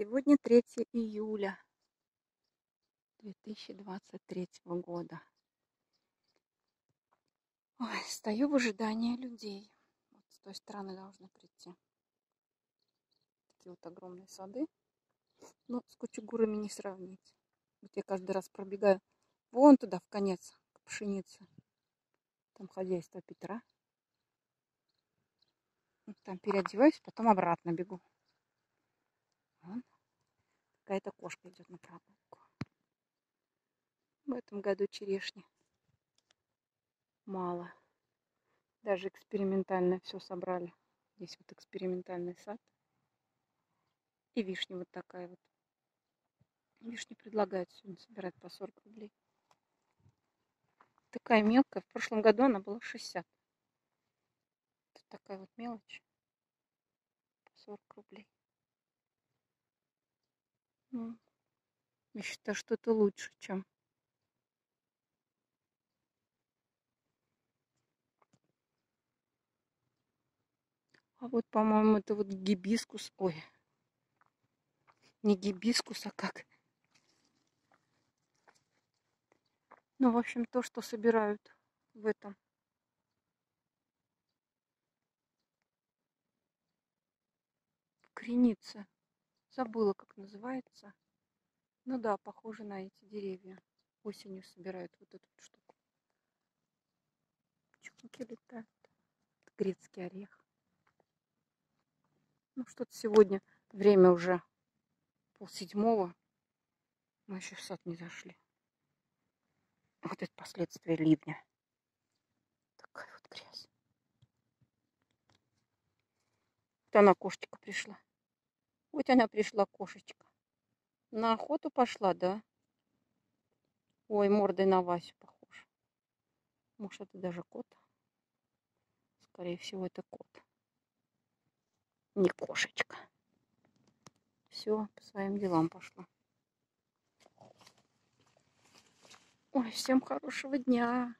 Сегодня 3 июля 2023 года. Ой, стою в ожидании людей. Вот с той стороны должны прийти. Такие вот огромные сады. Но с кучегурами не сравнить. Вот я каждый раз пробегаю вон туда, в конец, к пшенице. Там хозяйство Петра. Там переодеваюсь, потом обратно бегу. Какая-то кошка идет на прогулку. В этом году черешни мало. Даже экспериментально все собрали. Здесь вот экспериментальный сад. И вишня вот такая вот. Вишни предлагают сегодня собирать по 40 рублей. Такая мелкая. В прошлом году она была 60. Тут такая вот мелочь. По 40 рублей. Ну, я считаю, что это лучше, чем А вот, по-моему, это вот гибискус. Ой, не гибискус, а как? Ну, в общем, то, что собирают в этом. Креница. Забыла, как называется. Ну да, похоже на эти деревья. Осенью собирают вот эту вот штуку. Пчелки летают. Это грецкий орех. Ну, что-то сегодня время уже полседьмого. Мы еще в сад не зашли. Вот это последствия ливня. Такая вот грязь. Вот она, кошечка, пришла. Вот она пришла, кошечка. На охоту пошла, да? Ой, мордой на Васю похож. Может, это даже кот? Скорее всего, это кот не кошечка. Все, по своим делам пошла. Ой, всем хорошего дня.